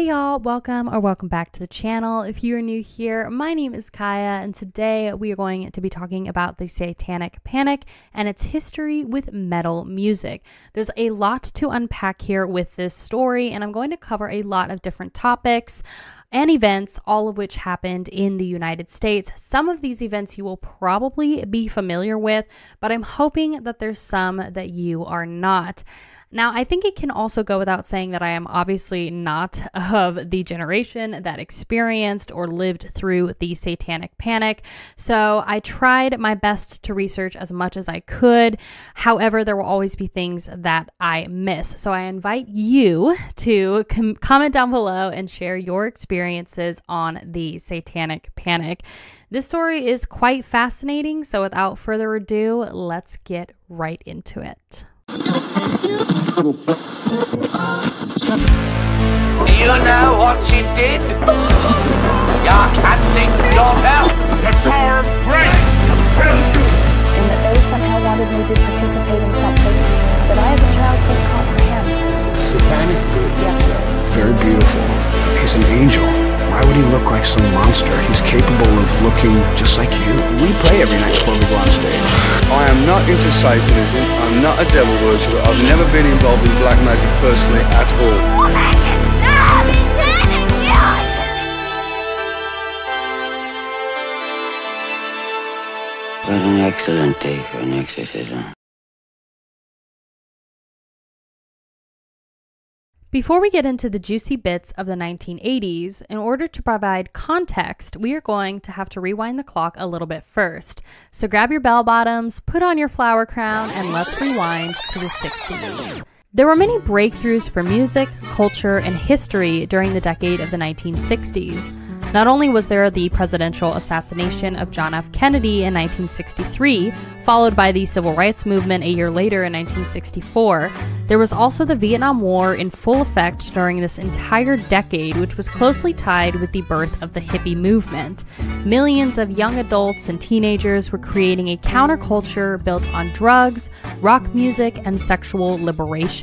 Hey y'all, welcome or welcome back to the channel. If you are new here, my name is Kaiya, and today we are going to be talking about the Satanic Panic and its history with metal music. There's a lot to unpack here with this story, and I'm going to cover a lot of different topics and events, all of which happened in the United States. Some of these events you will probably be familiar with, but I'm hoping that there's some that you are not. Now, I think it can also go without saying that I am obviously not of the generation that experienced or lived through the satanic panic. So I tried my best to research as much as I could. However, there will always be things that I miss. So I invite you to com- comment down below and share your experiences on the satanic panic. This story is quite fascinating. So without further ado, let's get right into it. You know what she did? You can't think yourself. The power of grace compels you. and that they somehow wanted me to participate in something that I as a child couldn't comprehend. satanic. Yes. Very beautiful. He's an angel. Why would he look like some monster? He's capable of looking just like you. We play every night before we go on stage. I am not into Satanism. I'm not a devil worshipper. I've never been involved in black magic personally at all. What an excellent day for an exorcism. Before we get into the juicy bits of the 1980s, in order to provide context, we are going to have to rewind the clock a little bit first. So grab your bell bottoms, put on your flower crown, and let's rewind to the 60s. There were many breakthroughs for music, culture, and history during the decade of the 1960s. Not only was there the presidential assassination of John F. Kennedy in 1963, followed by the civil rights movement a year later in 1964, there was also the Vietnam War in full effect during this entire decade, which was closely tied with the birth of the hippie movement. Millions of young adults and teenagers were creating a counterculture built on drugs, rock music, and sexual liberation.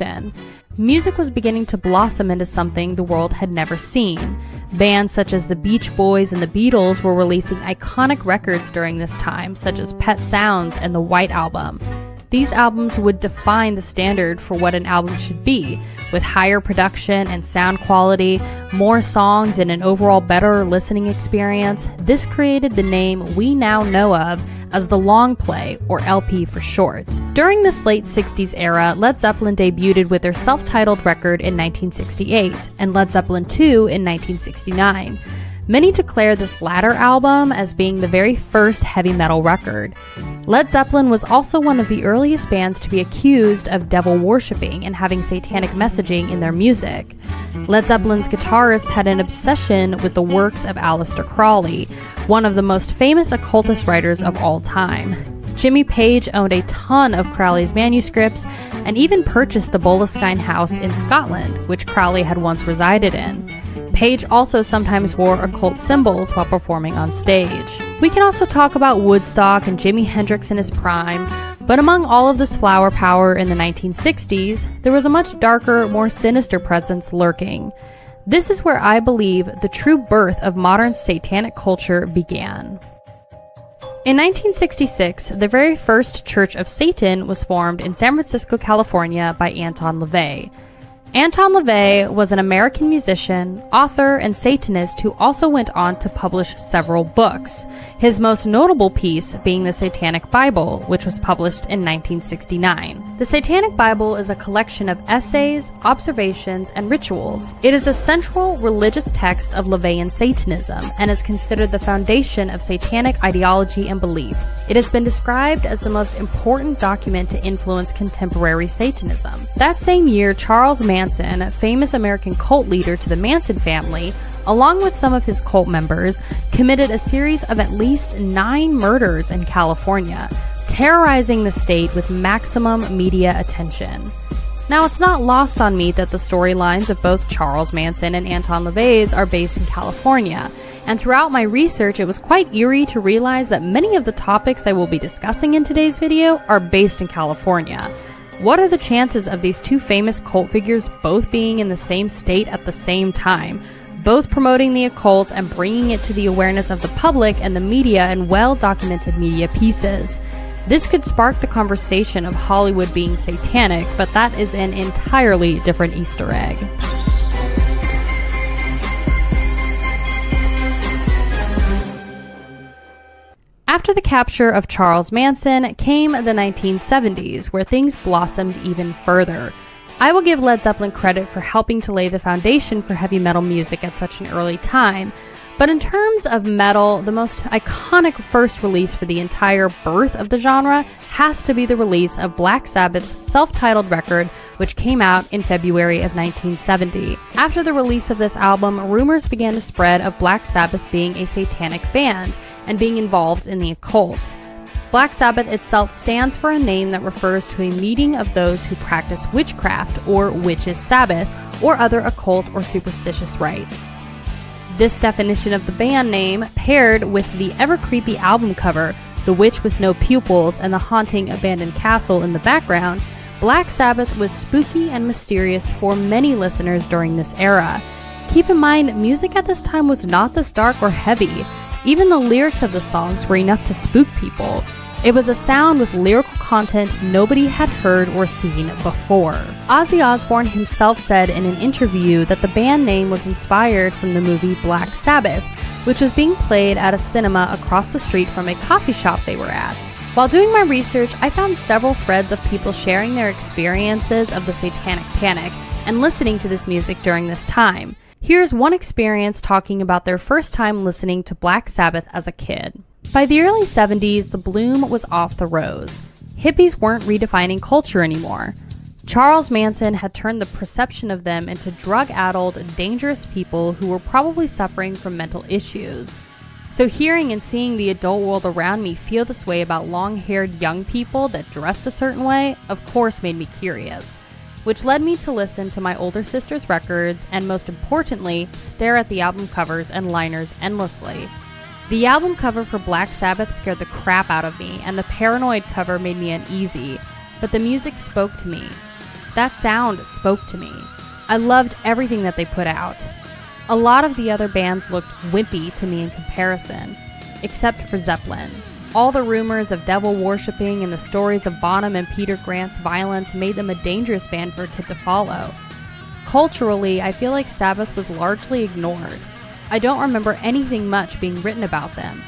Music was beginning to blossom into something the world had never seen. Bands such as the Beach Boys and the Beatles were releasing iconic records during this time, such as Pet Sounds and the White Album. These albums would define the standard for what an album should be, with higher production and sound quality, more songs, and an overall better listening experience. This created the name we now know of as the long play, or LP for short. During this late 60s era, Led Zeppelin debuted with their self titled record in 1968, and Led Zeppelin II in 1969. Many declare this latter album as being the very first heavy metal record. Led Zeppelin was also one of the earliest bands to be accused of devil worshipping and having satanic messaging in their music. Led Zeppelin's guitarist had an obsession with the works of Aleister Crowley, one of the most famous occultist writers of all time. Jimmy Page owned a ton of Crowley's manuscripts and even purchased the Boleskine House in Scotland, which Crowley had once resided in. Page also sometimes wore occult symbols while performing on stage. We can also talk about Woodstock and Jimi Hendrix in his prime, but among all of this flower power in the 1960s, there was a much darker, more sinister presence lurking. This is where I believe the true birth of modern satanic culture began. In 1966, the very first Church of Satan was formed in San Francisco, California by Anton LaVey. Anton LaVey was an American musician, author, and Satanist who also went on to publish several books, his most notable piece being the Satanic Bible, which was published in 1969. The Satanic Bible is a collection of essays, observations, and rituals. It is a central religious text of LaVeyan Satanism and is considered the foundation of satanic ideology and beliefs. It has been described as the most important document to influence contemporary Satanism. That same year, Charles Manson Manson, famous American cult leader to the Manson family, along with some of his cult members, committed a series of at least nine murders in California, terrorizing the state with maximum media attention. Now, it's not lost on me that the storylines of both Charles Manson and Anton LaVey's are based in California, and throughout my research, it was quite eerie to realize that many of the topics I will be discussing in today's video are based in California. What are the chances of these two famous cult figures both being in the same state at the same time? Both promoting the occult and bringing it to the awareness of the public and the media in well documented media pieces. This could spark the conversation of Hollywood being satanic, but that is an entirely different Easter egg. After the capture of Charles Manson came the 1970s, where things blossomed even further. I will give Led Zeppelin credit for helping to lay the foundation for heavy metal music at such an early time, but in terms of metal, the most iconic first release for the entire birth of the genre has to be the release of Black Sabbath's self titled record, which came out in February of 1970. After the release of this album, rumors began to spread of Black Sabbath being a satanic band and being involved in the occult. Black Sabbath itself stands for a name that refers to a meeting of those who practice witchcraft or witches' Sabbath or other occult or superstitious rites. This definition of the band name, paired with the ever creepy album cover, The Witch with No Pupils, and the haunting abandoned castle in the background, Black Sabbath was spooky and mysterious for many listeners during this era. Keep in mind, music at this time was not this dark or heavy. Even the lyrics of the songs were enough to spook people. It was a sound with lyrical content nobody had heard or seen before. Ozzy Osbourne himself said in an interview that the band name was inspired from the movie Black Sabbath, which was being played at a cinema across the street from a coffee shop they were at. While doing my research, I found several threads of people sharing their experiences of the Satanic Panic and listening to this music during this time. Here's one experience talking about their first time listening to Black Sabbath as a kid. By the early 70s, the bloom was off the rose. Hippies weren't redefining culture anymore. Charles Manson had turned the perception of them into drug addled, dangerous people who were probably suffering from mental issues. So, hearing and seeing the adult world around me feel this way about long haired young people that dressed a certain way, of course, made me curious, which led me to listen to my older sister's records and, most importantly, stare at the album covers and liners endlessly. The album cover for Black Sabbath scared the crap out of me, and the Paranoid cover made me uneasy, but the music spoke to me. That sound spoke to me. I loved everything that they put out. A lot of the other bands looked wimpy to me in comparison, except for Zeppelin. All the rumors of devil worshipping and the stories of Bonham and Peter Grant's violence made them a dangerous band for a kid to follow. Culturally, I feel like Sabbath was largely ignored. I don't remember anything much being written about them.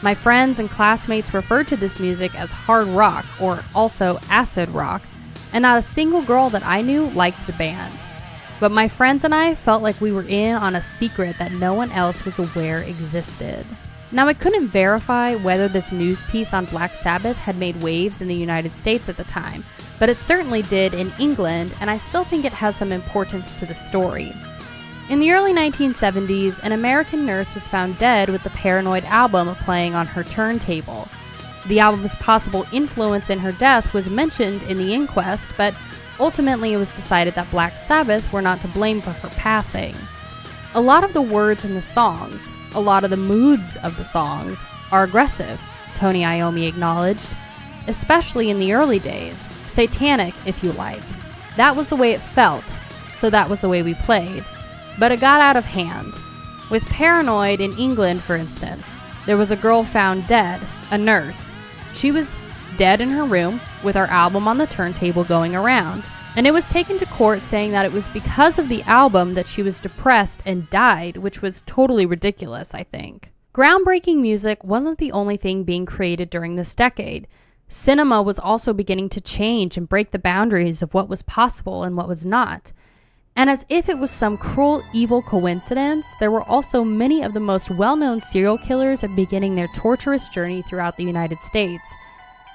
My friends and classmates referred to this music as hard rock or also acid rock, and not a single girl that I knew liked the band. But my friends and I felt like we were in on a secret that no one else was aware existed. Now, I couldn't verify whether this news piece on Black Sabbath had made waves in the United States at the time, but it certainly did in England, and I still think it has some importance to the story. In the early 1970s, an American nurse was found dead with the Paranoid album playing on her turntable. The album's possible influence in her death was mentioned in the inquest, but ultimately it was decided that Black Sabbath were not to blame for her passing. A lot of the words in the songs, a lot of the moods of the songs, are aggressive, Tony Iommi acknowledged, especially in the early days, satanic, if you like. That was the way it felt, so that was the way we played. But it got out of hand. With Paranoid in England, for instance, there was a girl found dead, a nurse. She was dead in her room with her album on the turntable going around. And it was taken to court saying that it was because of the album that she was depressed and died, which was totally ridiculous, I think. Groundbreaking music wasn't the only thing being created during this decade. Cinema was also beginning to change and break the boundaries of what was possible and what was not. And as if it was some cruel, evil coincidence, there were also many of the most well known serial killers beginning their torturous journey throughout the United States.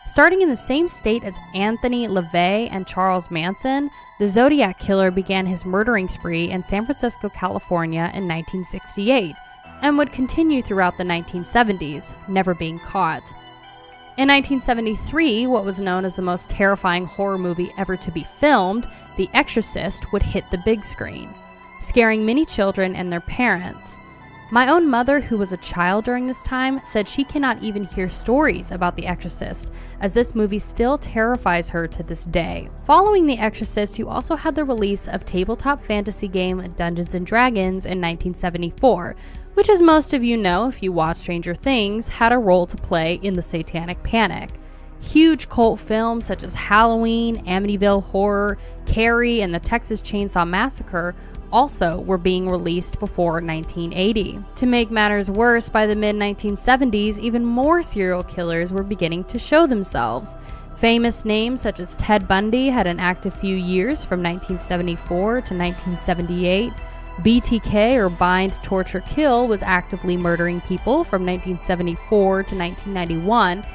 Starting in the same state as Anthony LaVey and Charles Manson, the Zodiac Killer began his murdering spree in San Francisco, California in 1968, and would continue throughout the 1970s, never being caught. In 1973, what was known as the most terrifying horror movie ever to be filmed, The Exorcist, would hit the big screen, scaring many children and their parents. My own mother, who was a child during this time, said she cannot even hear stories about The Exorcist, as this movie still terrifies her to this day. Following The Exorcist, you also had the release of tabletop fantasy game Dungeons and Dragons in 1974, which, as most of you know if you watch Stranger Things, had a role to play in the Satanic Panic. Huge cult films such as Halloween, Amityville Horror, Carrie, and the Texas Chainsaw Massacre also were being released before 1980. To make matters worse, by the mid 1970s, even more serial killers were beginning to show themselves. Famous names such as Ted Bundy had an active few years from 1974 to 1978. BTK, or Bind, Torture, Kill, was actively murdering people from 1974 to 1991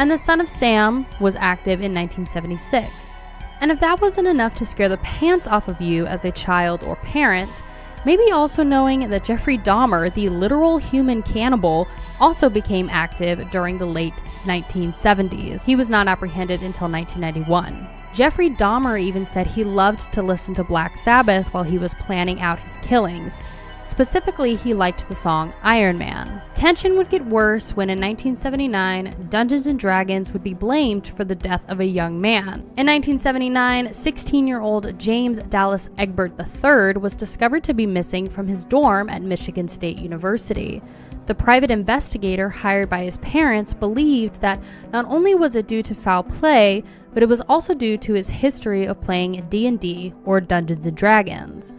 and The Son of Sam was active in 1976. And if that wasn't enough to scare the pants off of you as a child or parent, maybe also knowing that Jeffrey Dahmer, the literal human cannibal, also became active during the late 1970s. He was not apprehended until 1991. Jeffrey Dahmer even said he loved to listen to Black Sabbath while he was planning out his killings. Specifically, he liked the song Iron Man. Tension would get worse when in 1979, Dungeons and Dragons would be blamed for the death of a young man. In 1979, 16 year old James Dallas Egbert III was discovered to be missing from his dorm at Michigan State University. The private investigator hired by his parents believed that not only was it due to foul play, but it was also due to his history of playing D&D or Dungeons and Dragons.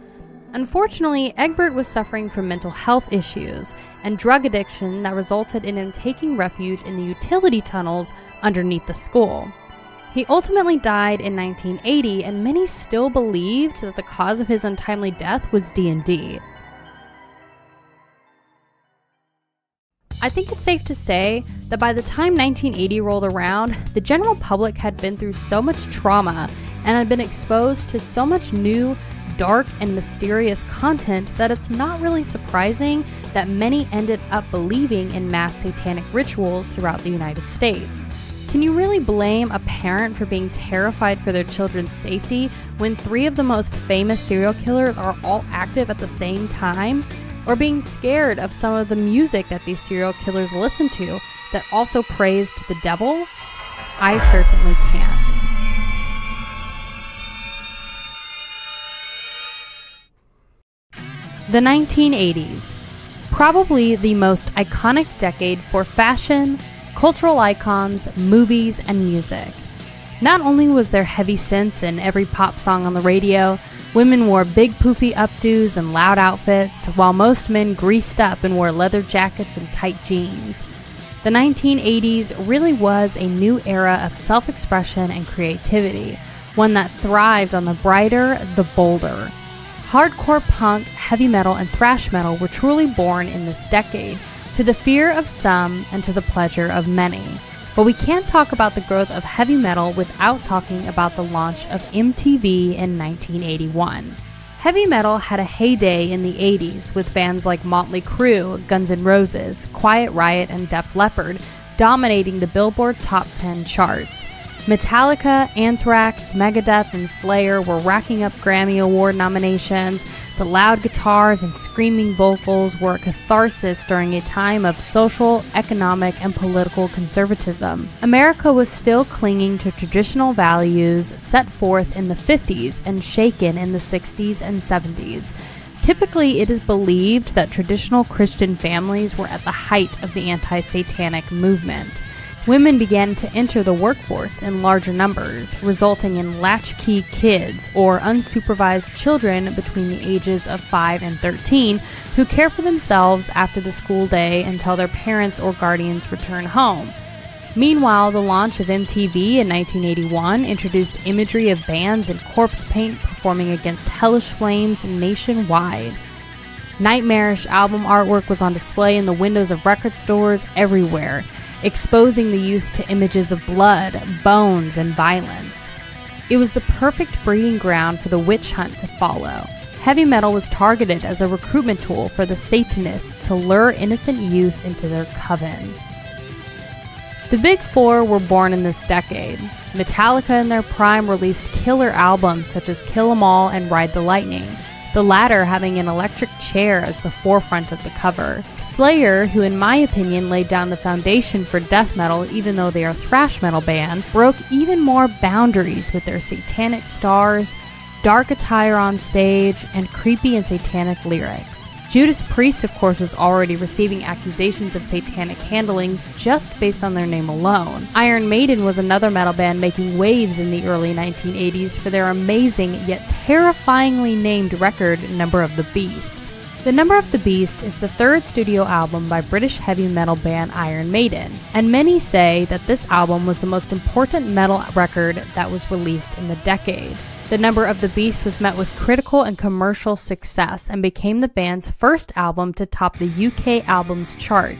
Unfortunately, Egbert was suffering from mental health issues and drug addiction that resulted in him taking refuge in the utility tunnels underneath the school. He ultimately died in 1980 and many still believed that the cause of his untimely death was D&D. I think it's safe to say that by the time 1980 rolled around, the general public had been through so much trauma and had been exposed to so much new, dark and mysterious content that it's not really surprising that many ended up believing in mass satanic rituals throughout the United States. Can you really blame a parent for being terrified for their children's safety when three of the most famous serial killers are all active at the same time? Or being scared of some of the music that these serial killers listen to that also praised the devil? I certainly can't. The 1980s. Probably the most iconic decade for fashion, cultural icons, movies, and music. Not only was there heavy synths in every pop song on the radio, women wore big poofy updos and loud outfits, while most men greased up and wore leather jackets and tight jeans. The 1980s really was a new era of self expression and creativity, one that thrived on the brighter, the bolder. Hardcore punk, heavy metal, and thrash metal were truly born in this decade, to the fear of some and to the pleasure of many. But we can't talk about the growth of heavy metal without talking about the launch of MTV in 1981. Heavy metal had a heyday in the 80s with bands like Motley Crue, Guns N' Roses, Quiet Riot, and Def Leppard dominating the Billboard Top 10 charts. Metallica, Anthrax, Megadeth, and Slayer were racking up Grammy Award nominations. The loud guitars and screaming vocals were a catharsis during a time of social, economic, and political conservatism. America was still clinging to traditional values set forth in the 50s and shaken in the 60s and 70s. Typically, it is believed that traditional Christian families were at the height of the anti satanic movement women began to enter the workforce in larger numbers, resulting in latchkey kids or unsupervised children between the ages of 5 and 13 who care for themselves after the school day until their parents or guardians return home. Meanwhile, the launch of MTV in 1981 introduced imagery of bands in corpse paint performing against hellish flames nationwide. Nightmarish album artwork was on display in the windows of record stores everywhere, exposing the youth to images of blood, bones, and violence. It was the perfect breeding ground for the witch hunt to follow. Heavy metal was targeted as a recruitment tool for the Satanists to lure innocent youth into their coven. The Big Four were born in this decade. Metallica in their prime released killer albums such as Kill 'Em All and Ride the Lightning. The latter having an electric chair as the forefront of the cover. Slayer, who in my opinion laid down the foundation for death metal even though they are a thrash metal band, broke even more boundaries with their satanic stars, dark attire on stage, and creepy and satanic lyrics. Judas Priest, of course, was already receiving accusations of satanic handlings just based on their name alone. Iron Maiden was another metal band making waves in the early 1980s for their amazing yet terrifyingly named record, Number of the Beast. The Number of the Beast is the third studio album by British heavy metal band Iron Maiden, and many say that this album was the most important metal record that was released in the decade. The Number of the Beast was met with critical and commercial success and became the band's first album to top the UK Albums Chart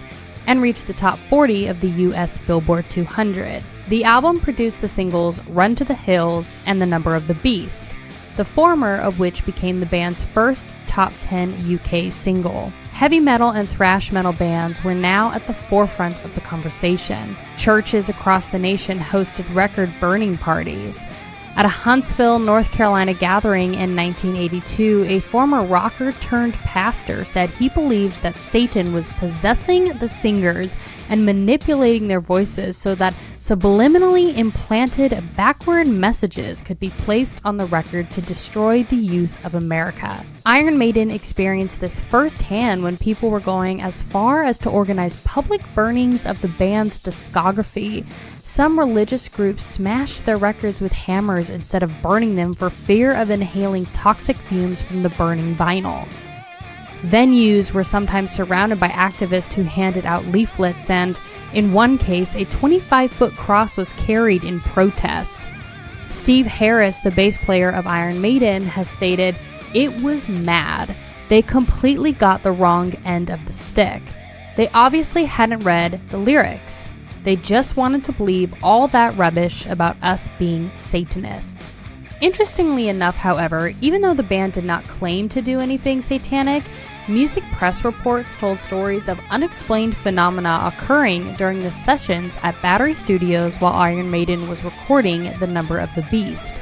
and reach the top 40 of the US Billboard 200. The album produced the singles Run to the Hills and The Number of the Beast, the former of which became the band's first top 10 UK single. Heavy metal and thrash metal bands were now at the forefront of the conversation. Churches across the nation hosted record burning parties. At a Huntsville, North Carolina gathering in 1982, a former rocker turned pastor said he believed that Satan was possessing the singers and manipulating their voices so that subliminally implanted backward messages could be placed on the record to destroy the youth of America. Iron Maiden experienced this firsthand when people were going as far as to organize public burnings of the band's discography. Some religious groups smashed their records with hammers instead of burning them for fear of inhaling toxic fumes from the burning vinyl. Venues were sometimes surrounded by activists who handed out leaflets, and in one case, a 25 foot cross was carried in protest. Steve Harris, the bass player of Iron Maiden, has stated, It was mad. They completely got the wrong end of the stick. They obviously hadn't read the lyrics. They just wanted to believe all that rubbish about us being Satanists. Interestingly enough, however, even though the band did not claim to do anything satanic, music press reports told stories of unexplained phenomena occurring during the sessions at Battery Studios while Iron Maiden was recording The Number of the Beast.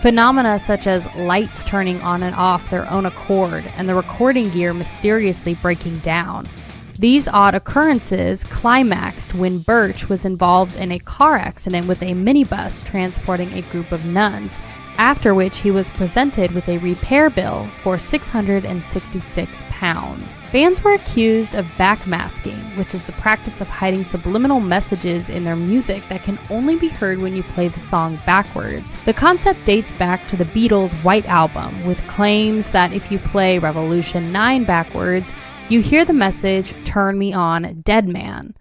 Phenomena such as lights turning on and off their own accord and the recording gear mysteriously breaking down. These odd occurrences climaxed when Birch was involved in a car accident with a minibus transporting a group of nuns, after which he was presented with a repair bill for 666 pounds. Fans were accused of backmasking, which is the practice of hiding subliminal messages in their music that can only be heard when you play the song backwards. The concept dates back to the Beatles' White Album, with claims that if you play Revolution 9 backwards, you hear the message, Turn Me On, Dead Man.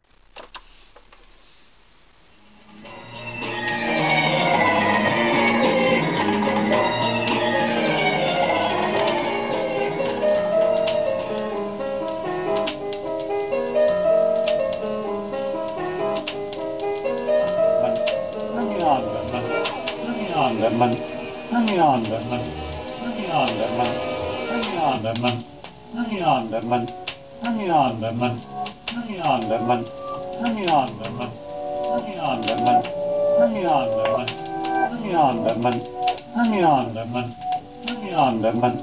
Hang on, man. Hang on, man. Hang on, man. Batman. Let me on, Batman. Let me on, Batman.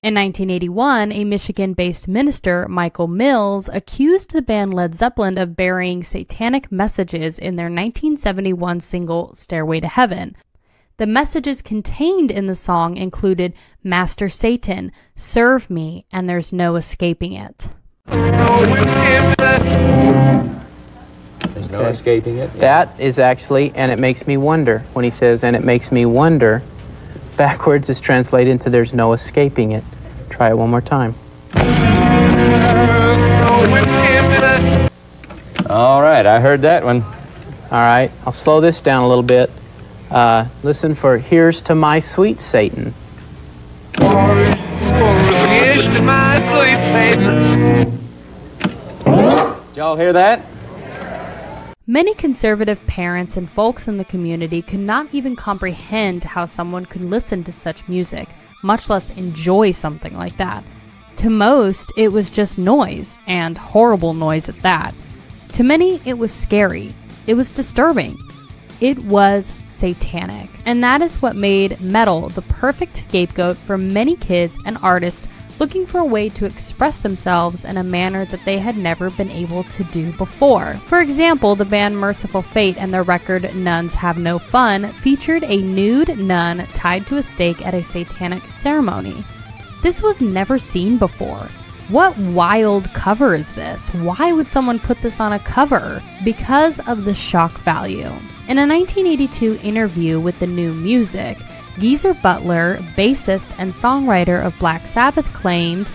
In 1981, a Michigan based minister, Michael Mills, accused the band Led Zeppelin of burying satanic messages in their 1971 single Stairway to Heaven. The messages contained in the song included Master Satan, serve me, and there's no escaping it. There's no escaping it. That is actually, and it makes me wonder. When he says, and it makes me wonder, backwards is translated into there's no escaping it. Try it one more time. All right, I heard that one. All right, I'll slow this down a little bit. Uh, listen for Here's to My Sweet Satan. Here's to my sweet Satan. Did y'all hear that? Many conservative parents and folks in the community could not even comprehend how someone could listen to such music, much less enjoy something like that. To most, it was just noise, and horrible noise at that. To many, it was scary. It was disturbing. It was satanic. And that is what made metal the perfect scapegoat for many kids and artists looking for a way to express themselves in a manner that they had never been able to do before. For example, the band Mercyful Fate and their record Nuns Have No Fun featured a nude nun tied to a stake at a satanic ceremony. This was never seen before. What wild cover is this? Why would someone put this on a cover? Because of the shock value. In a 1982 interview with the New Music, Geezer Butler, bassist and songwriter of Black Sabbath, claimed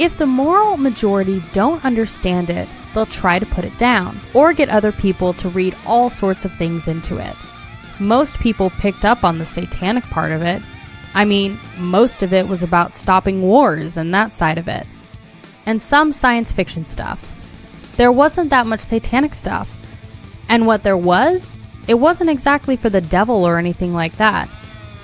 if the moral majority don't understand it, they'll try to put it down or get other people to read all sorts of things into it. Most people picked up on the satanic part of it. I mean, most of it was about stopping wars and that side of it. And some science fiction stuff. There wasn't that much satanic stuff. And what there was, it wasn't exactly for the devil or anything like that.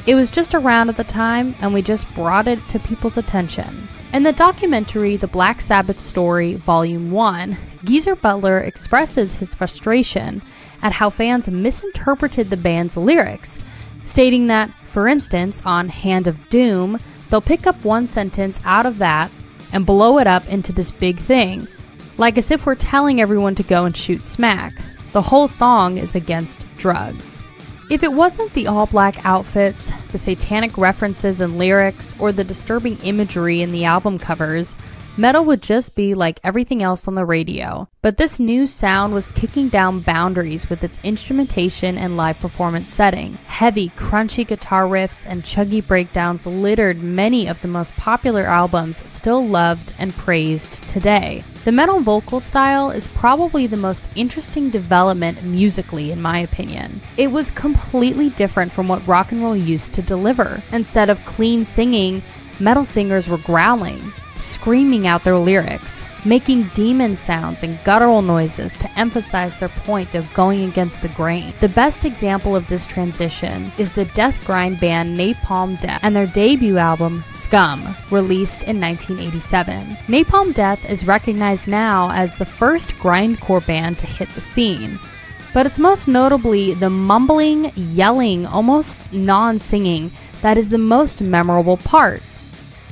It was just around at the time, and we just brought it to people's attention. In the documentary The Black Sabbath Story, Volume 1, Geezer Butler expresses his frustration at how fans misinterpreted the band's lyrics, stating that, for instance, on Hand of Doom, they'll pick up one sentence out of that and blow it up into this big thing, like as if we're telling everyone to go and shoot smack. The whole song is against drugs. If it wasn't the all black outfits, the satanic references and lyrics, or the disturbing imagery in the album covers, metal would just be like everything else on the radio. But this new sound was kicking down boundaries with its instrumentation and live performance setting. Heavy, crunchy guitar riffs and chuggy breakdowns littered many of the most popular albums still loved and praised today. The metal vocal style is probably the most interesting development musically, in my opinion. It was completely different from what rock and roll used to deliver. Instead of clean singing, metal singers were growling, screaming out their lyrics, making demon sounds and guttural noises to emphasize their point of going against the grain. The best example of this transition is the death grind band Napalm Death and their debut album, Scum, released in 1987. Napalm Death is recognized now as the first grindcore band to hit the scene. But it's most notably the mumbling, yelling, almost non singing that is the most memorable part.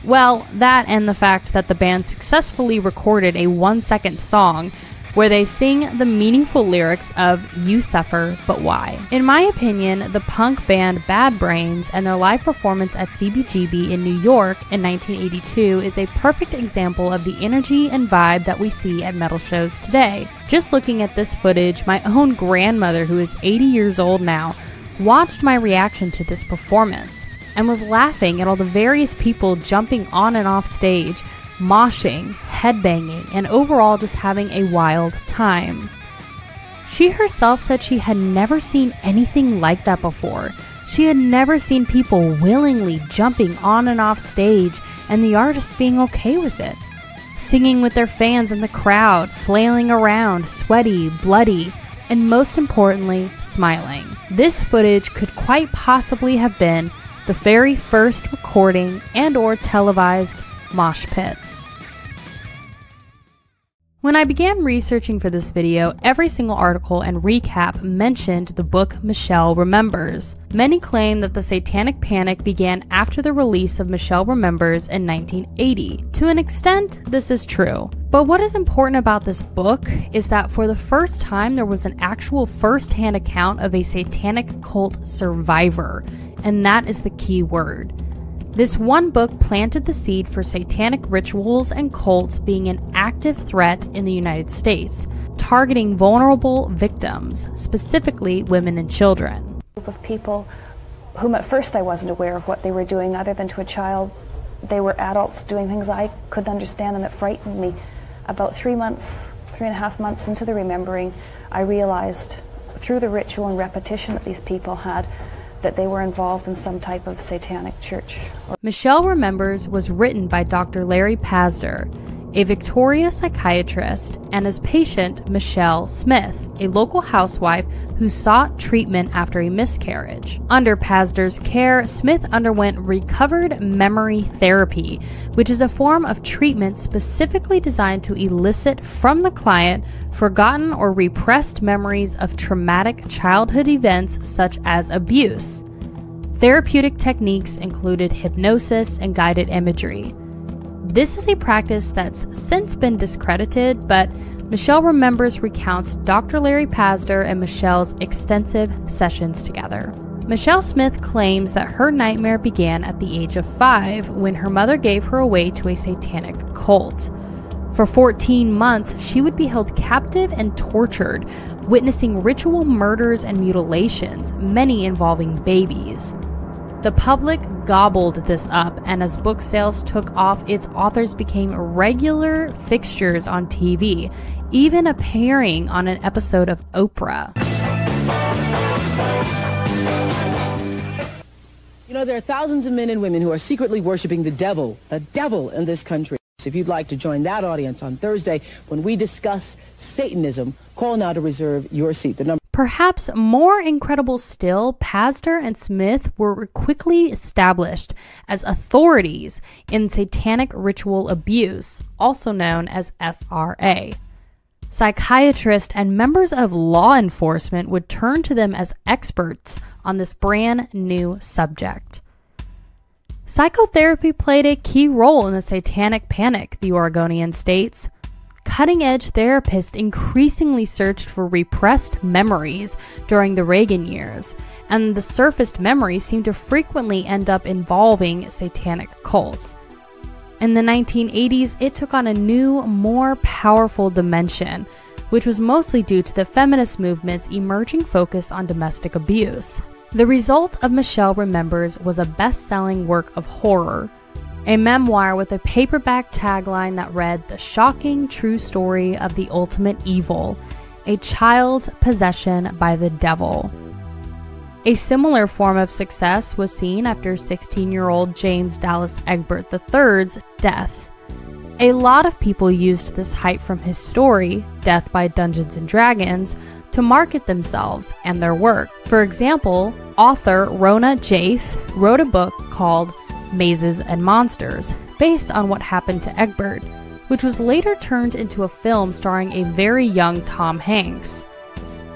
Well, that and the fact that the band successfully recorded a one second song where they sing the meaningful lyrics of You Suffer, But Why. In my opinion, the punk band Bad Brains and their live performance at CBGB in New York in 1982 is a perfect example of the energy and vibe that we see at metal shows today. Just looking at this footage, my own grandmother, who is 80 years old now, watched my reaction to this performance and was laughing at all the various people jumping on and off stage, moshing, headbanging, and overall just having a wild time. She herself said she had never seen anything like that before. She had never seen people willingly jumping on and off stage and the artist being okay with it. Singing with their fans in the crowd, flailing around, sweaty, bloody, and most importantly, smiling. This footage could quite possibly have been the very first recording and or televised mosh pit. When I began researching for this video, every single article and recap mentioned the book Michelle Remembers. Many claim that the Satanic Panic began after the release of Michelle Remembers in 1980. To an extent, this is true. But what is important about this book is that for the first time there was an actual first hand account of a satanic cult survivor, and that is the key word. This one book planted the seed for satanic rituals and cults being an active threat in the United States, targeting vulnerable victims, specifically women and children. group of people whom at first I wasn't aware of what they were doing other than to a child. They were adults doing things I couldn't understand and that frightened me. About three months, three and a half months into the remembering, I realized through the ritual and repetition that these people had that they were involved in some type of satanic church. Michelle Remembers was written by Dr. Larry Pazder. A Victoria psychiatrist, and his patient, Michelle Smith, a local housewife who sought treatment after a miscarriage. Under Pazder's care, Smith underwent recovered memory therapy, which is a form of treatment specifically designed to elicit from the client forgotten or repressed memories of traumatic childhood events such as abuse. Therapeutic techniques included hypnosis and guided imagery. This is a practice that's since been discredited, but Michelle Remembers recounts Dr. Larry Pazder and Michelle's extensive sessions together. Michelle Smith claims that her nightmare began at the age of five when her mother gave her away to a satanic cult. For 14 months, she would be held captive and tortured, witnessing ritual murders and mutilations, many involving babies. The public gobbled this up, and as book sales took off, its authors became regular fixtures on TV, even appearing on an episode of Oprah. You know, there are thousands of men and women who are secretly worshiping the devil, the devil in this country. If you'd like to join that audience on Thursday when we discuss Satanism, call now to reserve your seat. The number Perhaps more incredible still, Pazder and Smith were quickly established as authorities in satanic ritual abuse, also known as SRA. Psychiatrists and members of law enforcement would turn to them as experts on this brand new subject. Psychotherapy played a key role in the satanic panic, the Oregonian states. Cutting edge therapists increasingly searched for repressed memories during the Reagan years, and the surfaced memories seemed to frequently end up involving satanic cults. In the 1980s, it took on a new, more powerful dimension, which was mostly due to the feminist movement's emerging focus on domestic abuse. The result of Michelle Remembers was a best selling work of horror, a memoir with a paperback tagline that read The Shocking True Story of the Ultimate Evil A Child's Possession by the Devil. A similar form of success was seen after 16 year old James Dallas Egbert III's death. A lot of people used this hype from his story, Death by Dungeons and Dragons, to market themselves and their work. For example, author Rona Jaffe wrote a book called Mazes and Monsters, based on what happened to Egbert, which was later turned into a film starring a very young Tom Hanks.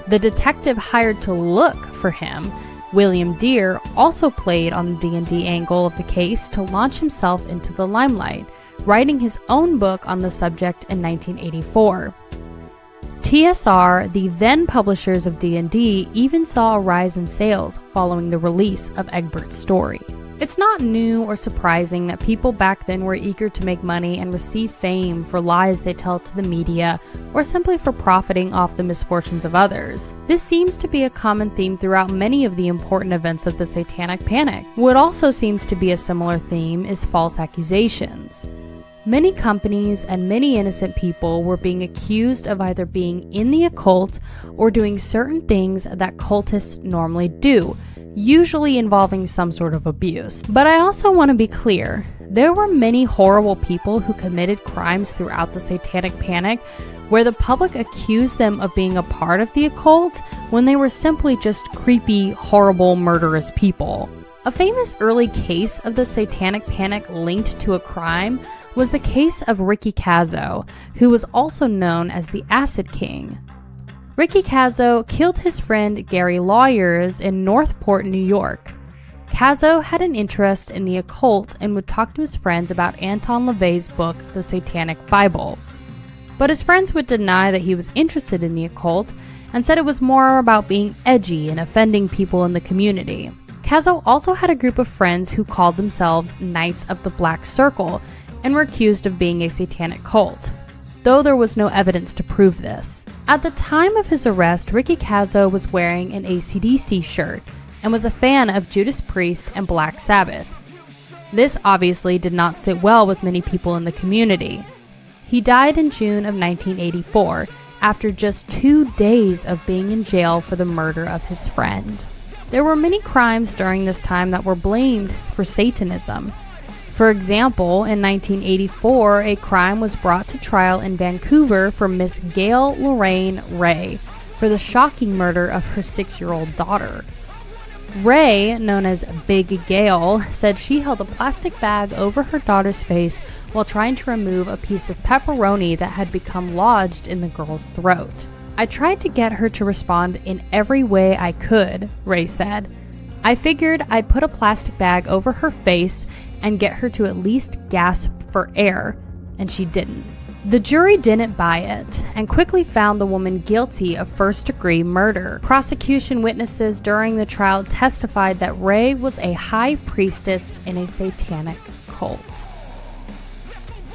The detective hired to look for him, William Dear, also played on the D&D angle of the case to launch himself into the limelight, writing his own book on the subject in 1984. TSR, the then publishers of D&D, even saw a rise in sales following the release of Egbert's story. It's not new or surprising that people back then were eager to make money and receive fame for lies they tell to the media or simply for profiting off the misfortunes of others. This seems to be a common theme throughout many of the important events of the Satanic Panic. What also seems to be a similar theme is false accusations. Many companies and many innocent people were being accused of either being in the occult or doing certain things that cultists normally do usually involving some sort of abuse. But I also want to be clear there were many horrible people who committed crimes throughout the Satanic Panic where the public accused them of being a part of the occult when they were simply just creepy, horrible, murderous people. A famous early case of the Satanic Panic linked to a crime was the case of Ricky Kasso, who was also known as the Acid King. Ricky Kasso killed his friend Gary Lauwers in Northport, New York. Kasso had an interest in the occult and would talk to his friends about Anton LaVey's book, The Satanic Bible. But his friends would deny that he was interested in the occult and said it was more about being edgy and offending people in the community. Kasso also had a group of friends who called themselves Knights of the Black Circle and were accused of being a satanic cult though there was no evidence to prove this. At the time of his arrest, Ricky Kasso was wearing an ACDC shirt and was a fan of Judas Priest and Black Sabbath. This obviously did not sit well with many people in the community. He died in June of 1984 after just two days of being in jail for the murder of his friend. There were many crimes during this time that were blamed for Satanism, For example, in 1984, a crime was brought to trial in Vancouver for Miss Gail Lorraine Ray for the shocking murder of her six year old daughter. Ray, known as Big Gail, said she held a plastic bag over her daughter's face while trying to remove a piece of pepperoni that had become lodged in the girl's throat. I tried to get her to respond in every way I could, Ray said. I figured I'd put a plastic bag over her face and get her to at least gasp for air, and she didn't. The jury didn't buy it and quickly found the woman guilty of first degree murder. Prosecution witnesses during the trial testified that Ray was a high priestess in a satanic cult.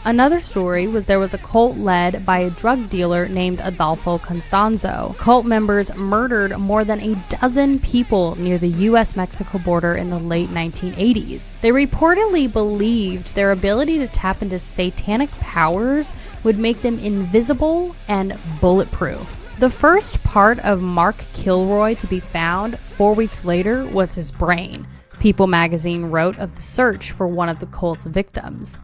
Another story was there was a cult led by a drug dealer named Adolfo Constanzo. Cult members murdered more than a dozen people near the US Mexico border in the late 1980s. They reportedly believed their ability to tap into satanic powers would make them invisible and bulletproof. The first part of Mark Kilroy to be found four weeks later was his brain. People magazine wrote of the search for one of the cult's victims.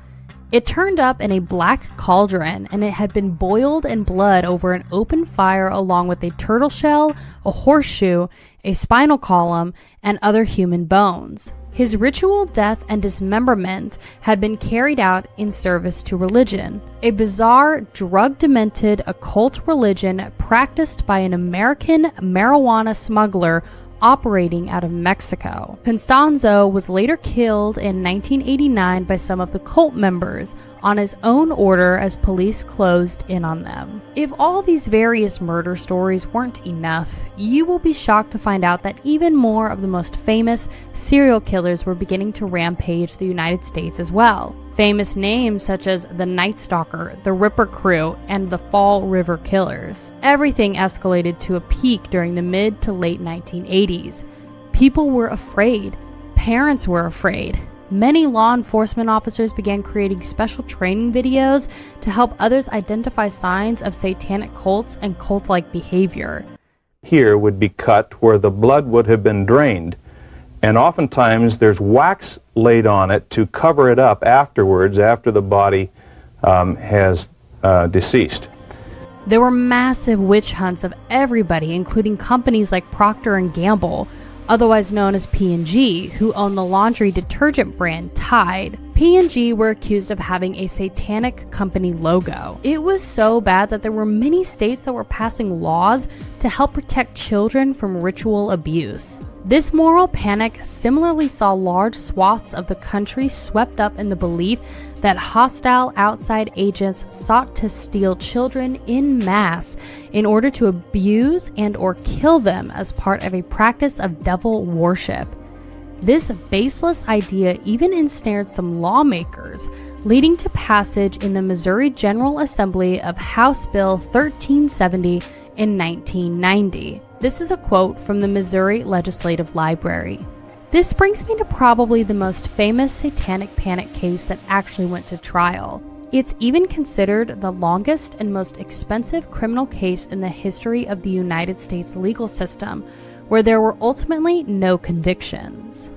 It turned up in a black cauldron and it had been boiled in blood over an open fire along with a turtle shell, a horseshoe, a spinal column, and other human bones. His ritual death and dismemberment had been carried out in service to religion, a bizarre, drug demented occult religion practiced by an American marijuana smuggler operating out of Mexico. Constanzo was later killed in 1989 by some of the cult members on his own order as police closed in on them. If all these various murder stories weren't enough, you will be shocked to find out that even more of the most famous serial killers were beginning to rampage the United States as well. Famous names such as the Night Stalker, the Ripper Crew, and the Fall River Killers. Everything escalated to a peak during the mid to late 1980s. People were afraid. Parents were afraid. Many law enforcement officers began creating special training videos to help others identify signs of satanic cults and cult like behavior. Here would be cut where the blood would have been drained and oftentimes there's wax laid on it to cover it up afterwards, after the body um, has uh, deceased. There were massive witch hunts of everybody, including companies like Procter and Gamble, otherwise known as P&G, who own the laundry detergent brand Tide. P&G were accused of having a satanic company logo. It was so bad that there were many states that were passing laws to help protect children from ritual abuse. This moral panic similarly saw large swaths of the country swept up in the belief that hostile outside agents sought to steal children in mass in order to abuse and or kill them as part of a practice of devil worship. This baseless idea even ensnared some lawmakers, leading to passage in the Missouri General Assembly of House Bill 1370 in 1990. This is a quote from the Missouri Legislative Library. This brings me to probably the most famous satanic panic case that actually went to trial. It's even considered the longest and most expensive criminal case in the history of the United States legal system, where there were ultimately no convictions.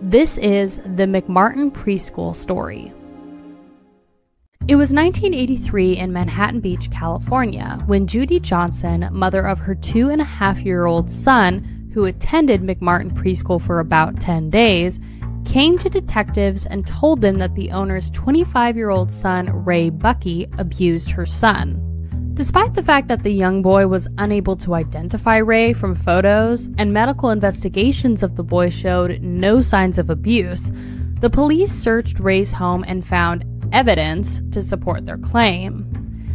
This is the McMartin Preschool story. It was 1983 in Manhattan Beach, California, when Judy Johnson, mother of her two and a half year old son, who attended McMartin Preschool for about 10 days, came to detectives and told them that the owner's 25 year old son, Ray Buckey, abused her son. Despite the fact that the young boy was unable to identify Ray from photos and medical investigations of the boy showed no signs of abuse, the police searched Ray's home and found evidence to support their claim.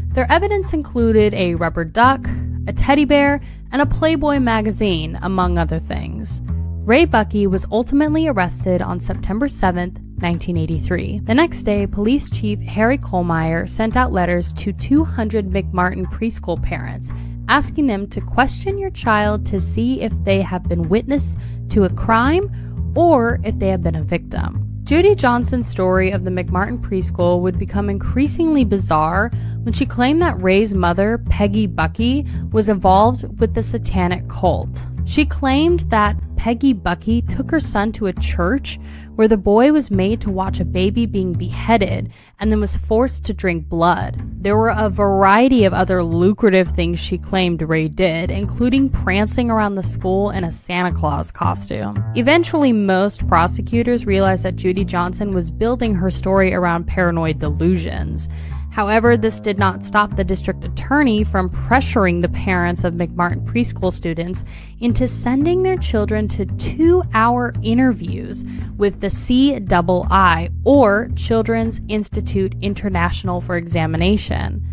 Their evidence included a rubber duck, a teddy bear, and a Playboy magazine, among other things. Ray Buckey was ultimately arrested on September 7, 1983. The next day, Police Chief Harry Kuhlmeyer sent out letters to 200 McMartin preschool parents asking them to question your child to see if they have been witness to a crime or if they have been a victim. Judy Johnson's story of the McMartin preschool would become increasingly bizarre when she claimed that Ray's mother, Peggy Buckey, was involved with the satanic cult. She claimed that Peggy Buckey took her son to a church where the boy was made to watch a baby being beheaded and then was forced to drink blood. There were a variety of other lucrative things she claimed Ray did, including prancing around the school in a Santa Claus costume. Eventually, most prosecutors realized that Judy Johnson was building her story around paranoid delusions. However, this did not stop the district attorney from pressuring the parents of McMartin preschool students into sending their children to two hour interviews with the CII, or Children's Institute International for Examination.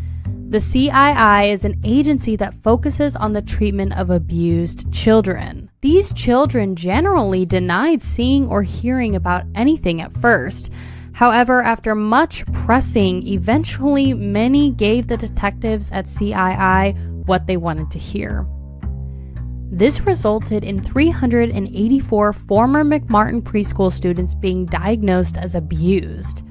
The CII is an agency that focuses on the treatment of abused children. These children generally denied seeing or hearing about anything at first. However, after much pressing, eventually many gave the detectives at CII what they wanted to hear. This resulted in 384 former McMartin preschool students being diagnosed as abused.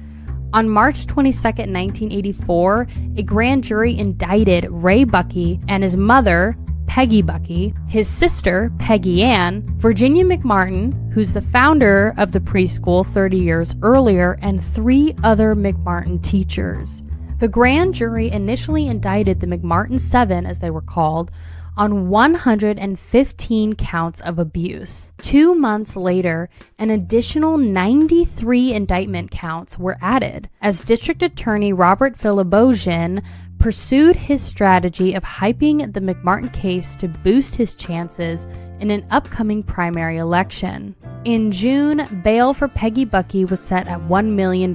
On March 22, 1984, a grand jury indicted Ray Buckey and his mother, Peggy Buckey, his sister, Peggy Ann, Virginia McMartin, who's the founder of the preschool 30 years earlier, and three other McMartin teachers. The grand jury initially indicted the McMartin Seven, as they were called, on 115 counts of abuse. Two months later, an additional 93 indictment counts were added, as District Attorney Robert Philibosian pursued his strategy of hyping the McMartin case to boost his chances in an upcoming primary election. In June, bail for Peggy Buckey was set at $1 million.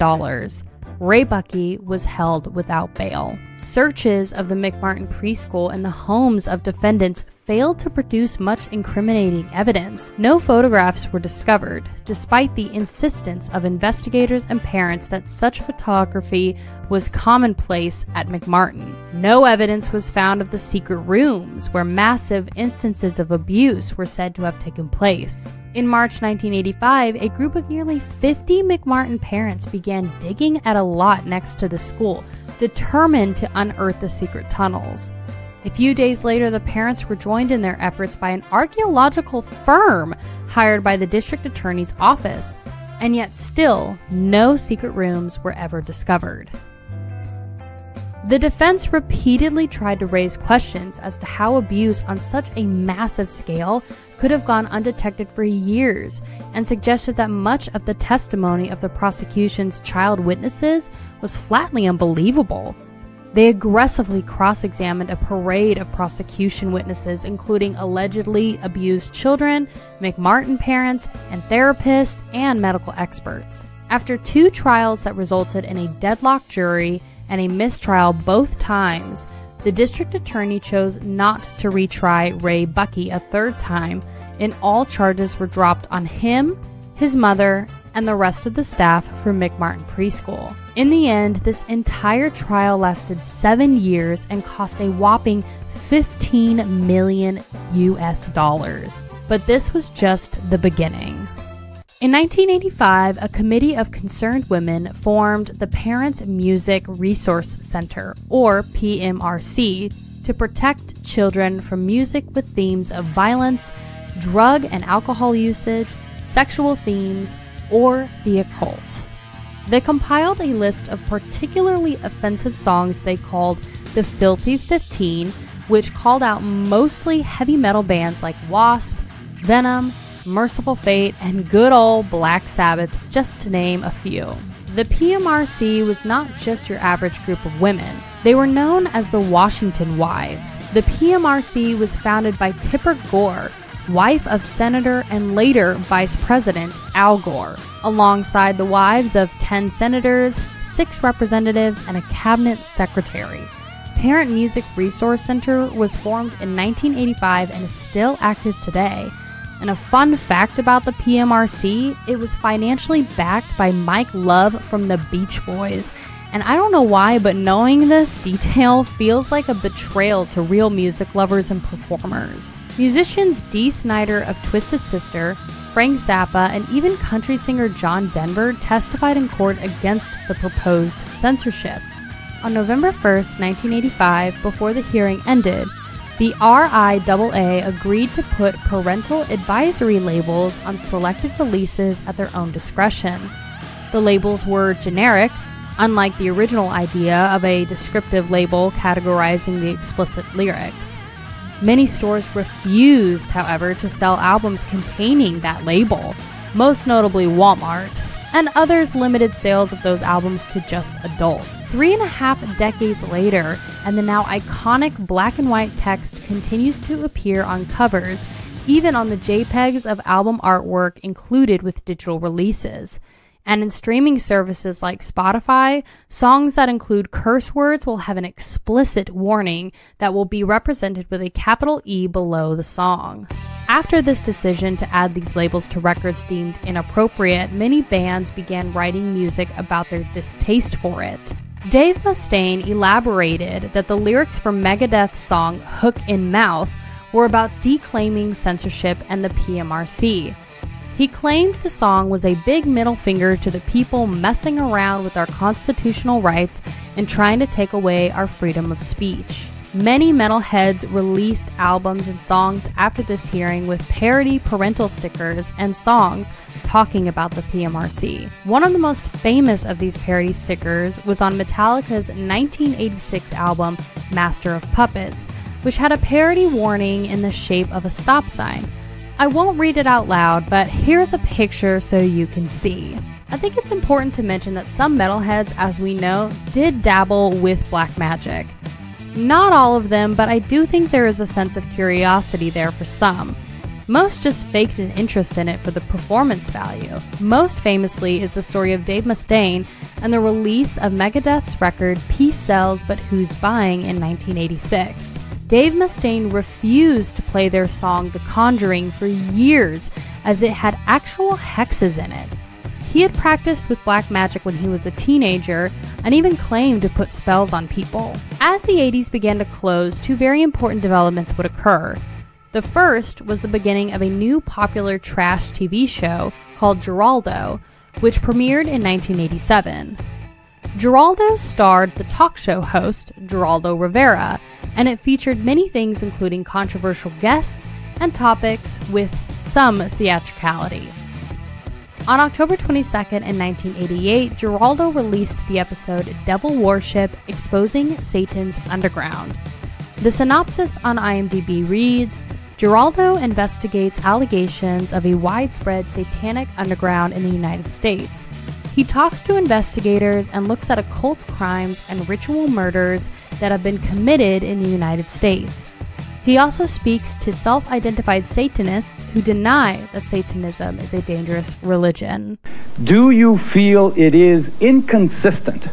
Ray Buckey was held without bail. Searches of the McMartin preschool and the homes of defendants failed to produce much incriminating evidence. No photographs were discovered, despite the insistence of investigators and parents that such photography was commonplace at McMartin. No evidence was found of the secret rooms where massive instances of abuse were said to have taken place. In March 1985, a group of nearly 50 McMartin parents began digging at a lot next to the school, determined to unearth the secret tunnels. A few days later, the parents were joined in their efforts by an archaeological firm hired by the district attorney's office, and yet still, no secret rooms were ever discovered. The defense repeatedly tried to raise questions as to how abuse on such a massive scale could have gone undetected for years and suggested that much of the testimony of the prosecution's child witnesses was flatly unbelievable. They aggressively cross examined a parade of prosecution witnesses, including allegedly abused children, McMartin parents, and therapists and medical experts. After two trials that resulted in a deadlocked jury and a mistrial both times, the district attorney chose not to retry Ray Buckey a third time, and all charges were dropped on him, his mother, and the rest of the staff from McMartin Preschool. In the end, this entire trial lasted seven years and cost a whopping 15 million US dollars. But this was just the beginning. In 1985, a committee of concerned women formed the Parents Music Resource Center, or PMRC, to protect children from music with themes of violence, drug and alcohol usage, sexual themes, or the occult. They compiled a list of particularly offensive songs they called the Filthy 15, which called out mostly heavy metal bands like Wasp, Venom, Mercyful Fate, and good old Black Sabbath, just to name a few. The PMRC was not just your average group of women. They were known as the Washington Wives. The PMRC was founded by Tipper Gore, wife of Senator and later Vice President Al Gore, alongside the wives of 10 senators, 6 representatives, and a cabinet secretary. Parent Music Resource Center was formed in 1985 and is still active today. And a fun fact about the PMRC, it was financially backed by Mike Love from the Beach Boys. And I don't know why, but knowing this detail feels like a betrayal to real music lovers and performers. Musicians Dee Snider of Twisted Sister, Frank Zappa, and even country singer John Denver testified in court against the proposed censorship. On November 1st, 1985, before the hearing ended, The RIAA agreed to put parental advisory labels on selected releases at their own discretion. The labels were generic, unlike the original idea of a descriptive label categorizing the explicit lyrics. Many stores refused, however, to sell albums containing that label, most notably Walmart, and others limited sales of those albums to just adults. Three and a half decades later, and the now iconic black and white text continues to appear on covers, even on the JPEGs of album artwork included with digital releases. And in streaming services like Spotify, songs that include curse words will have an explicit warning that will be represented with a capital E below the song. After this decision to add these labels to records deemed inappropriate, many bands began writing music about their distaste for it. Dave Mustaine elaborated that the lyrics for Megadeth's song Hook in Mouth were about declaiming censorship and the PMRC. He claimed the song was a big middle finger to the people messing around with our constitutional rights and trying to take away our freedom of speech. Many metalheads released albums and songs after this hearing with parody parental stickers and songs talking about the PMRC. One of the most famous of these parody stickers was on Metallica's 1986 album Master of Puppets, which had a parody warning in the shape of a stop sign. I won't read it out loud, but here's a picture so you can see. I think it's important to mention that some metalheads, as we know, did dabble with black magic. Not all of them, but I do think there is a sense of curiosity there for some. Most just faked an interest in it for the performance value. Most famously is the story of Dave Mustaine and the release of Megadeth's record Peace Sells But Who's Buying in 1986. Dave Mustaine refused to play their song The Conjuring for years as it had actual hexes in it. He had practiced with black magic when he was a teenager and even claimed to put spells on people. As the 80s began to close, two very important developments would occur. The first was the beginning of a new popular trash TV show called Geraldo, which premiered in 1987. Geraldo starred the talk show host, Geraldo Rivera, and it featured many things including controversial guests and topics with some theatricality. On October 22nd in 1988, Geraldo released the episode Devil Worship Exposing Satan's Underground. The synopsis on IMDb reads Geraldo investigates allegations of a widespread satanic underground in the United States. He talks to investigators and looks at occult crimes and ritual murders that have been committed in the United States. He also speaks to self identified Satanists who deny that Satanism is a dangerous religion. Do you feel it is inconsistent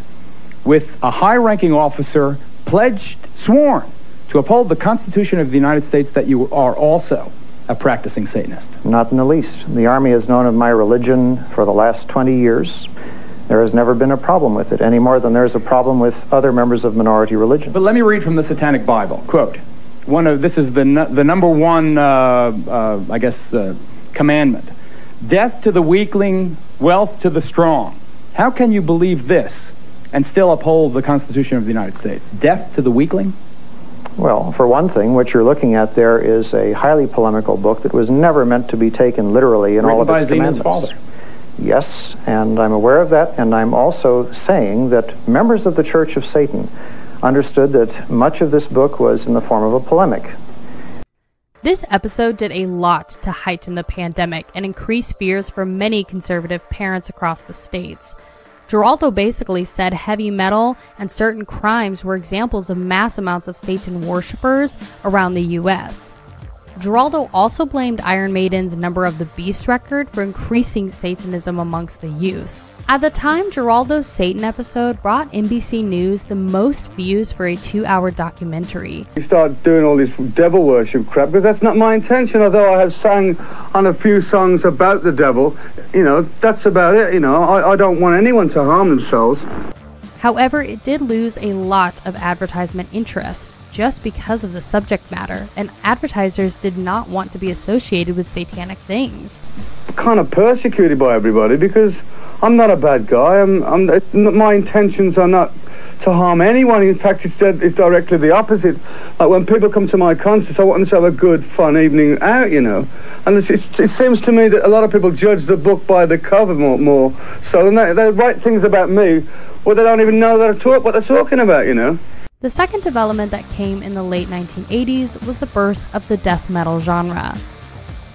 with a high ranking officer pledged, sworn, to uphold the Constitution of the United States that you are also a practicing Satanist? Not in the least. The Army has known of my religion for the last 20 years. There has never been a problem with it, any more than there's a problem with other members of minority religions. But let me read from the Satanic Bible. Quote, one of, this is the, the number one, uh, uh, I guess, uh, commandment. Death to the weakling, wealth to the strong. How can you believe this and still uphold the Constitution of the United States? Death to the weakling? Well, for one thing, what you're looking at there is a highly polemical book that was never meant to be taken literally in Written all of its by Zeman's commandments. father. Yes, and I'm aware of that, and I'm also saying that members of the Church of Satan understood that much of this book was in the form of a polemic. This episode did a lot to heighten the pandemic and increase fears for many conservative parents across the states. Geraldo basically said heavy metal and certain crimes were examples of mass amounts of Satan worshippers around the US. Geraldo also blamed Iron Maiden's Number of the Beast record for increasing Satanism amongst the youth. At the time, Geraldo's Satan episode brought NBC News the most views for a two hour documentary. You start doing all this devil worship crap because that's not my intention. Although I have sang on a few songs about the devil, you know, that's about it. You know, I, I don't want anyone to harm themselves. However, it did lose a lot of advertisement interest just because of the subject matter, and advertisers did not want to be associated with satanic things. kind of persecuted by everybody because I'm not a bad guy. I'm, I'm, my intentions are not to harm anyone. In fact, it's, it's directly the opposite. Like when people come to my concerts, I want them to have a good, fun evening out, you know. And it's, it's, it seems to me that a lot of people judge the book by the cover more, more so, they, they write things about me, well, they don't even know that talk, what they're talking about, you know. The second development that came in the late 1980s was the birth of the death metal genre.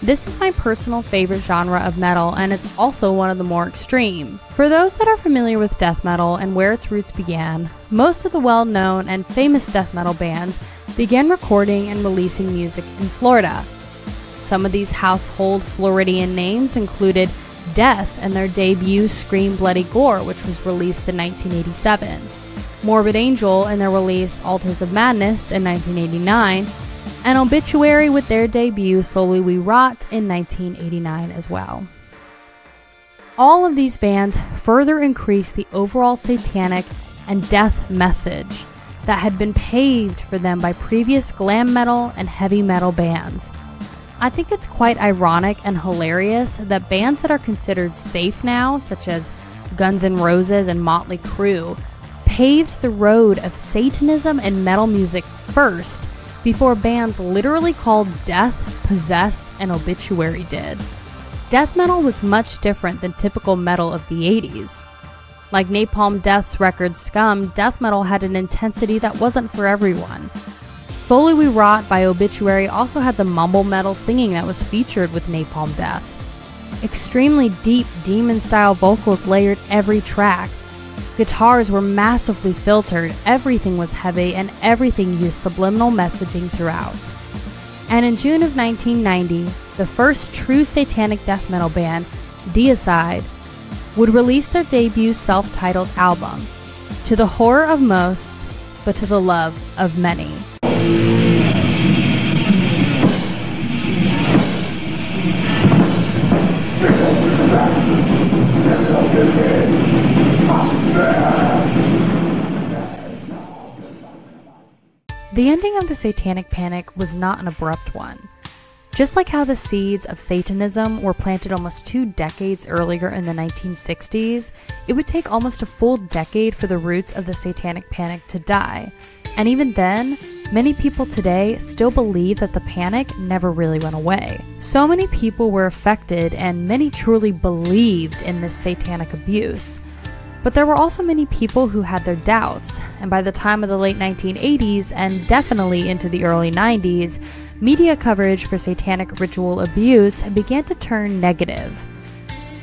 This is my personal favorite genre of metal, and it's also one of the more extreme. For those that are familiar with death metal and where its roots began, most of the well known and famous death metal bands began recording and releasing music in Florida. Some of these household Floridian names included Death and their debut Scream Bloody Gore, which was released in 1987, Morbid Angel and their release Altars of Madness in 1989 and Obituary with their debut Slowly We Rot in 1989 as well. All of these bands further increased the overall satanic and death message that had been paved for them by previous glam metal and heavy metal bands. I think it's quite ironic and hilarious that bands that are considered safe now, such as Guns N' Roses and Motley Crue, paved the road of Satanism and metal music first before bands literally called Death, Possessed, and Obituary did. Death metal was much different than typical metal of the 80s. Like Napalm Death's record Scum, death metal had an intensity that wasn't for everyone. Slowly We Rot by Obituary also had the mumble metal singing that was featured with Napalm Death. Extremely deep demon style vocals layered every track, Guitars were massively filtered, everything was heavy, and everything used subliminal messaging throughout. And in June of 1990, the first true satanic death metal band, Deicide, would release their debut self titled album, To the Horror of Most, but to the Love of Many. The ending of the Satanic Panic was not an abrupt one. Just like how the seeds of Satanism were planted almost two decades earlier in the 1960s, it would take almost a full decade for the roots of the Satanic Panic to die. And even then, many people today still believe that the panic never really went away. So many people were affected, and many truly believed in this satanic abuse. But there were also many people who had their doubts, and by the time of the late 1980s and definitely into the early 90s, media coverage for satanic ritual abuse began to turn negative.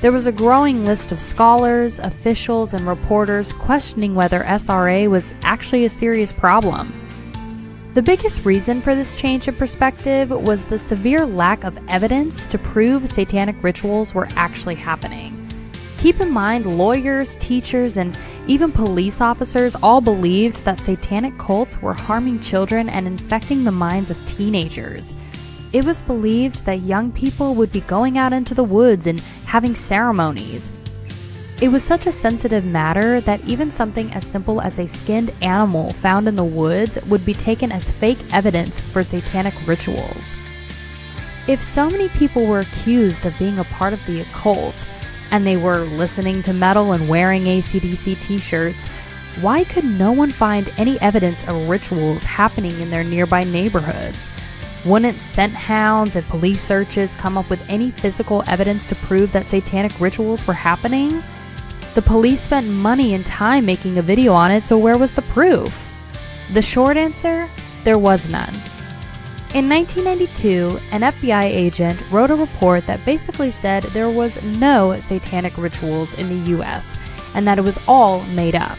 There was a growing list of scholars, officials, and reporters questioning whether SRA was actually a serious problem. The biggest reason for this change in perspective was the severe lack of evidence to prove satanic rituals were actually happening. Keep in mind, lawyers, teachers, and even police officers all believed that satanic cults were harming children and infecting the minds of teenagers. It was believed that young people would be going out into the woods and having ceremonies. It was such a sensitive matter that even something as simple as a skinned animal found in the woods would be taken as fake evidence for satanic rituals. If so many people were accused of being a part of the occult, and they were listening to metal and wearing ACDC t shirts, why could no one find any evidence of rituals happening in their nearby neighborhoods? Wouldn't scent hounds and police searches come up with any physical evidence to prove that satanic rituals were happening? The police spent money and time making a video on it, so where was the proof? The short answer there was none. In 1992, an FBI agent wrote a report that basically said there was no satanic rituals in the US and that it was all made up.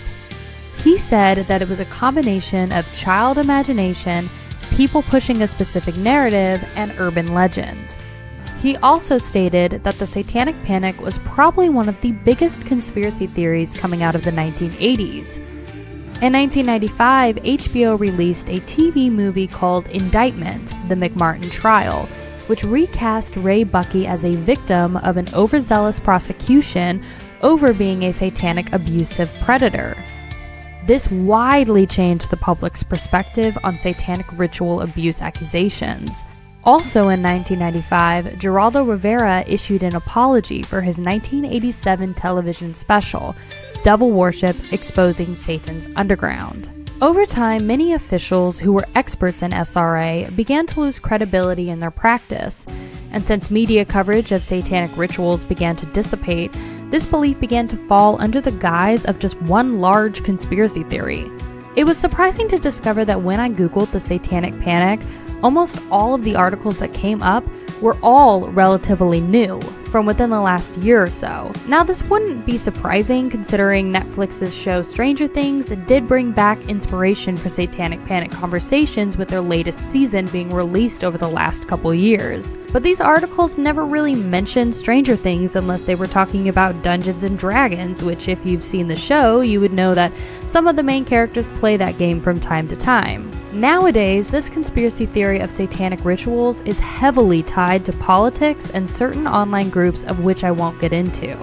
He said that it was a combination of child imagination, people pushing a specific narrative, and urban legend. He also stated that the Satanic Panic was probably one of the biggest conspiracy theories coming out of the 1980s. In 1995, HBO released a TV movie called Indictment The McMartin Trial, which recast Ray Buckey as a victim of an overzealous prosecution over being a satanic abusive predator. This widely changed the public's perspective on satanic ritual abuse accusations. Also in 1995, Geraldo Rivera issued an apology for his 1987 television special, devil worship exposing Satan's underground. Over time, many officials who were experts in SRA began to lose credibility in their practice, and since media coverage of satanic rituals began to dissipate, this belief began to fall under the guise of just one large conspiracy theory. It was surprising to discover that when I Googled the Satanic Panic, almost all of the articles that came up were all relatively new, from within the last year or so. Now, this wouldn't be surprising considering Netflix's show Stranger Things did bring back inspiration for Satanic Panic conversations with their latest season being released over the last couple years. But these articles never really mentioned Stranger Things unless they were talking about Dungeons and Dragons, which, if you've seen the show, you would know that some of the main characters play that game from time to time. Nowadays, this conspiracy theory of satanic rituals is heavily tied to politics and certain online groups of which I won't get into.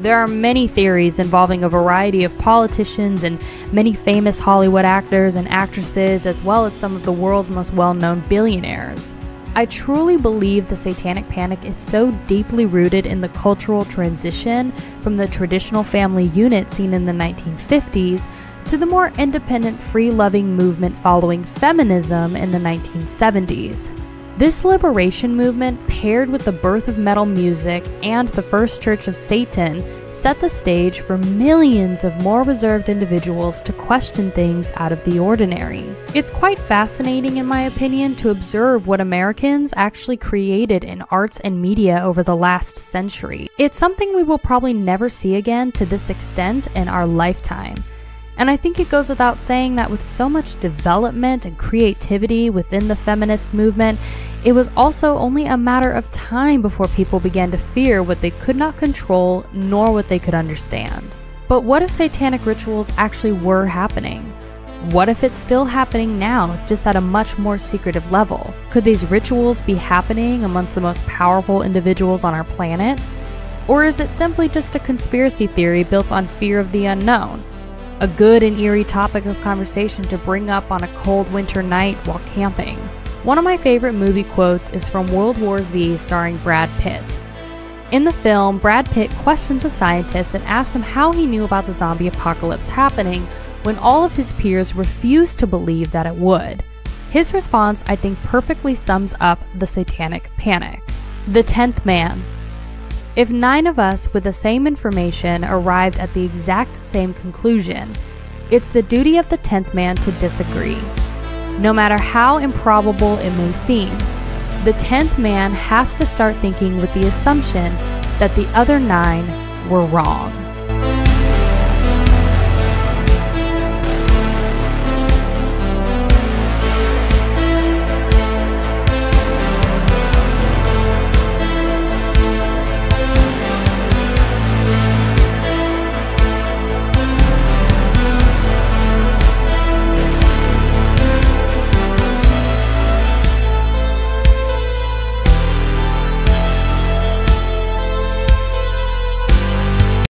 There are many theories involving a variety of politicians and many famous Hollywood actors and actresses, as well as some of the world's most well known billionaires. I truly believe the Satanic Panic is so deeply rooted in the cultural transition from the traditional family unit seen in the 1950s to the more independent, free loving movement following feminism in the 1970s. This liberation movement, paired with the birth of metal music and the first Church of Satan, set the stage for millions of more reserved individuals to question things out of the ordinary. It's quite fascinating, in my opinion, to observe what Americans actually created in arts and media over the last century. It's something we will probably never see again to this extent in our lifetime. And I think it goes without saying that with so much development and creativity within the feminist movement, it was also only a matter of time before people began to fear what they could not control nor what they could understand. But what if satanic rituals actually were happening? What if it's still happening now, just at a much more secretive level? Could these rituals be happening amongst the most powerful individuals on our planet? Or is it simply just a conspiracy theory built on fear of the unknown? A good and eerie topic of conversation to bring up on a cold winter night while camping. One of my favorite movie quotes is from World War Z starring Brad Pitt. In the film, Brad Pitt questions a scientist and asks him how he knew about the zombie apocalypse happening when all of his peers refused to believe that it would. His response, I think, perfectly sums up the satanic panic. The tenth man, if nine of us with the same information arrived at the exact same conclusion, it's the duty of the tenth man to disagree. No matter how improbable it may seem, the tenth man has to start thinking with the assumption that the other nine were wrong.